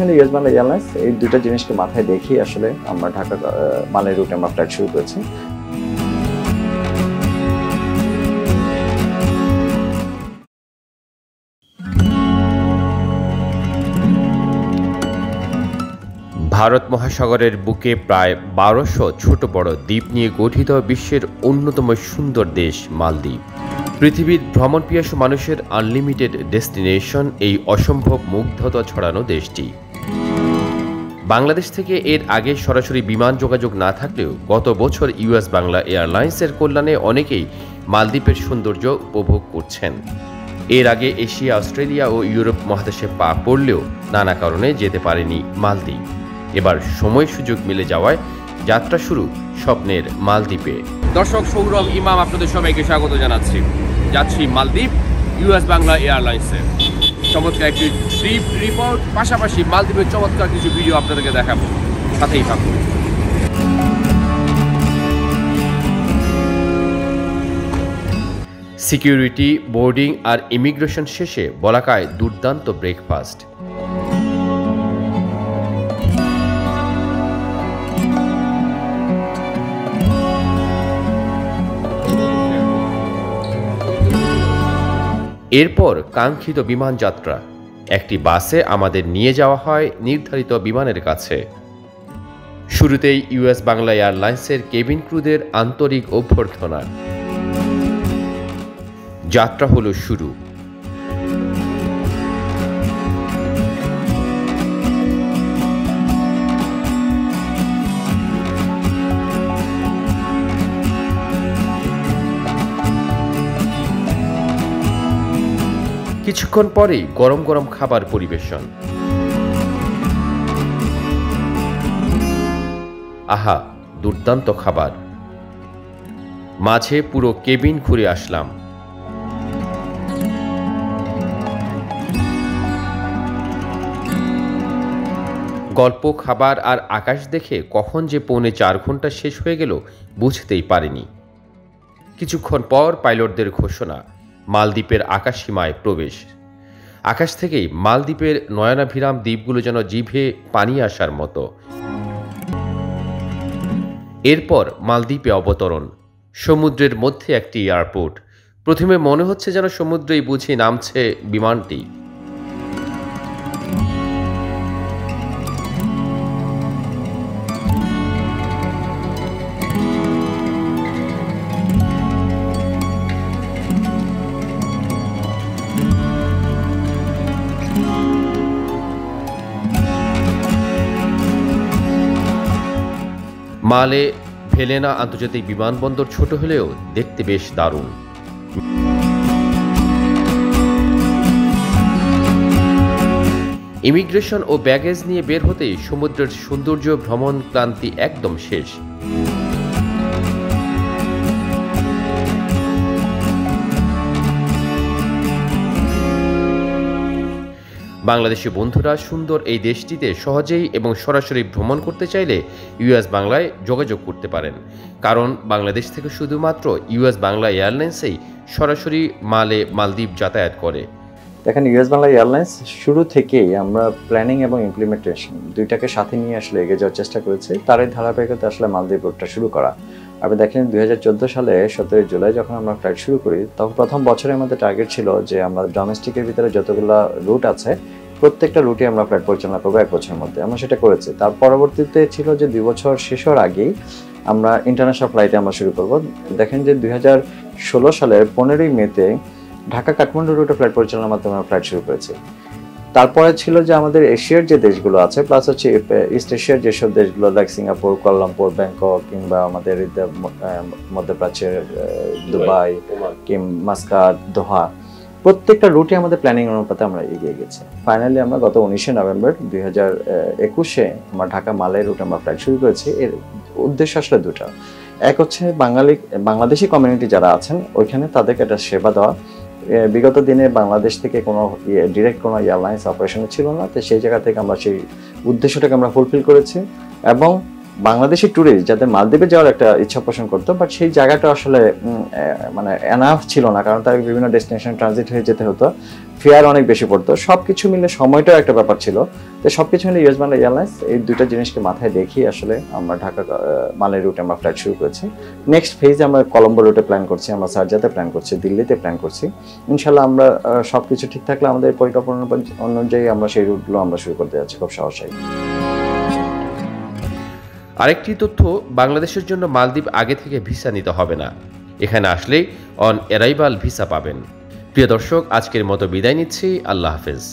মিলে US Bangla airlines এই দুটো জিনিসকে মাথায় দেখি আসলে আমরা ঢাকা মালের রুটে আমরা ফ্লাইট শুরু করেছি। ভারত মহাসাগরের বুকে প্রায় বারোশো ছোট বড় দ্বীপ নিয়ে গঠিত বিশ্বের অন্যতম সুন্দর দেশ মালদ্বীপ। পৃথিবীর ভ্রমণ পিয়াসু মানুষের আনলিমিটেড ডেস্টিনেশন এই অসম্ভব মুগ্ধতা ছড়ানো দেশটি। বাংলাদেশ থেকে এর আগে সরাসরি বিমান যোগাযোগ না থাকলেও গত বছর ইউএস বাংলা এয়ারলাইন্সের কল্যাণে অনেকেই মালদ্বীপের সৌন্দর্য উপভোগ করছেন। এর আগে এশিয়া, অস্ট্রেলিয়া ও ইউরোপ মহাদেশে পা পড়লেও নানা কারণে যেতে পারেনি মালদ্বীপ। এবার সময় সুযোগ মিলে যাওয়ায় যাত্রা শুরু স্বপ্নের মালদ্বীপে। দর্শক সৌরভ ইমাম আপনাদের সবাইকে স্বাগত জানাচ্ছি। যাচ্ছি মালদ্বীপ ইউএস বাংলা এয়ারলাইন্সে চমৎকার একটি ট্রিপ রিপোর্ট পাশাপাশি মালদ্বীপের চমৎকার কিছু ভিডিও আপনাদেরকে দেখাবো। সাথেই থাকব সিকিউরিটি বোর্ডিং আর ইমিগ্রেশন শেষে বলাকায় দুর্দান্ত ব্রেকফাস্ট এরপর কাঙ্ক্ষিত বিমান যাত্রা। একটি বাসে আমাদের নিয়ে যাওয়া হয় নির্ধারিত বিমানের কাছে। শুরুতেই ইউএস বাংলা এয়ারলাইন্সের কেবিন ক্রুদের আন্তরিক অভ্যর্থনা। যাত্রা হলো শুরু। কিছুক্ষণ পরেই গরম গরম খাবার পরিবেশন। আহা, দুর্দান্ত খাবার। মাঝে পুরো কেবিন ঘুরে আসলাম। গল্প, খাবার আর আকাশ দেখে কখন যে পৌনে চার ঘণ্টা শেষ হয়ে গেল বুঝতেই পারিনি। কিছুক্ষণ পর পাইলটদের ঘোষণা মালদ্বীপের আকাশসীমায় প্রবেশ। আকাশ থেকেই মালদ্বীপের নয়নাভিরাম দ্বীপগুলো যেন জিভে পানি আসার মতো। এরপর মালদ্বীপে অবতরণ। সমুদ্রের মধ্যে একটি এয়ারপোর্ট। প্রথমে মনে হচ্ছে যেন সমুদ্রেই বুঝি নামছে বিমানটি। মালে ভেলেনা আন্তর্জাতিক বিমানবন্দর ছোট হলেও দেখতে বেশ দারুণ। ইমিগ্রেশন ও ব্যাগেজ নিয়ে বের হতেই সমুদ্রের সৌন্দর্য ভ্রমণ ক্লান্তি একদম শেষ। বাংলাদেশি বন্ধুরা সুন্দর এই দেশটিতে সহজেই এবং সরাসরি ভ্রমণ করতে চাইলে ইউএস বাংলায় যোগাযোগ করতে পারেন। কারণ বাংলাদেশ থেকে শুধুমাত্র ইউএস বাংলা এয়ারলাইন্সেই সরাসরি মালে, মালদ্বীপ যাতায়াত করে। দেখেন, ইউএস বাংলা এয়ারলাইন্স শুরু থেকেই আমরা প্ল্যানিং এবং ইমপ্লিমেন্টেশন দুইটাকে সাথে নিয়ে আসলে এগিয়ে যাওয়ার চেষ্টা করেছি। তারই ধারাবাহিকতা আসলে মালদ্বীপ রুটটা শুরু করা। আপনি দেখেন দুই হাজার চোদ্দ সালে সতেরোই জুলাই যখন আমরা ফ্লাইট শুরু করি, তখন প্রথম বছরের মধ্যে টার্গেট ছিল যে আমরা ডোমেস্টিকের ভিতরে যতগুলো রুট আছে, প্রত্যেকটা রুটে আমরা ফ্লাইট পরিচালনা করব এক বছরের মধ্যে। আমরা সেটা করেছি। তার পরবর্তীতে ছিল যে দুই বছর শেষ হওয়ার আগেই আমরা ইন্টারন্যাশনাল ফ্লাইটে আমরা শুরু করব। দেখেন যে দুই হাজার ষোলো সালের পনেরোই মেতে ঢাকা কাঠমান্ডু রুটে ফ্লাইট পরিচালনার মাধ্যমে আমরা ফ্লাইট শুরু করেছি। তারপরে ছিল যে আমাদের এশিয়ার যে দেশগুলো আছে প্লাস হচ্ছে ইস্ট এশিয়ার যেসব দেশগুলো লাইক সিঙ্গাপুর কুয়ালালামপুর ব্যাংকক কিংবা আমাদের মধ্যপ্রাচ্যের দুবাই কিম মাস্কাট দোহা প্রত্যেকটা রুটে আমাদের প্ল্যানিং অনুপাতে আমরা এগিয়ে গেছি। ফাইনালি আমরা গত উনিশে নভেম্বর দুই হাজার একুশে আমরা ঢাকা মালাই রুটে আমরা ফ্লাইট শুরু করেছি। এর উদ্দেশ্য আসলে দুটো। এক হচ্ছে বাঙালি বাংলাদেশি কমিউনিটি যারা আছেন ওইখানে তাদেরকে একটা সেবা দেওয়া। বিগত দিনে বাংলাদেশ থেকে কোনো ডিরেক্ট কোনো এয়ারলাইন্স অপারেশনে ছিল না, তো সেই জায়গা থেকে আমরা সেই উদ্দেশ্যটাকে আমরা ফুলফিল করেছি। এবং বাংলাদেশি ট্যুরিস্ট যাদের মালদ্বীপে যাওয়ার একটা ইচ্ছা পোষণ করতো বাট সেই জায়গাটা আসলে মানে এনাফ ছিল না, কারণ তার বিভিন্ন ডেস্টিনেশন ট্রানজিট হয়ে যেতে হতো। ফেয়ার অনেক বেশি পড়তো। সব কিছু মিলে সময়টাও একটা ব্যাপার ছিল। তো সব কিছু মিলে ইউএস বাংলা এয়ারলাইন্স এই দুইটা জিনিসকে মাথায় দেখি আসলে আমরা ঢাকা মালের রুটে আমরা ফ্লাইট শুরু করেছি। নেক্সট ফেজে আমরা কলম্বো রুটে প্ল্যান করছি, আমরা সার্জাতে প্ল্যান করছি, দিল্লিতে প্ল্যান করছি। ইনশাল্লাহ আমরা সব কিছু ঠিক থাকলে আমাদের পরিকল্পনা অনুযায়ী আমরা সেই রুটগুলো আমরা শুরু করতে যাচ্ছি খুব সহসাই আরেকটি তথ্য, বাংলাদেশের জন্য মালদ্বীপ আগে থেকে ভিসা নিতে হবে না। এখানে আসলেই অন অ্যারাইভাল ভিসা পাবেন। প্রিয় দর্শক আজকের মতো বিদায় নিচ্ছি। আল্লাহ হাফেজ।